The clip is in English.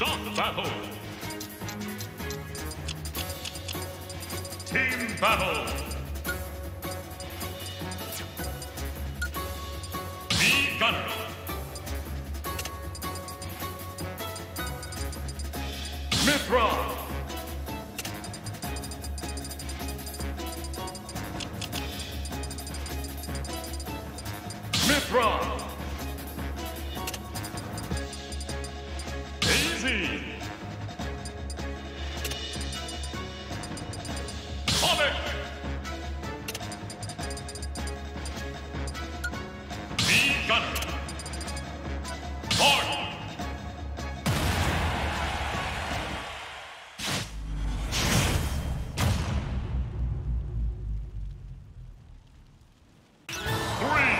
Start battle! Team battle! Be gunner! Mithra! Mithra! Three,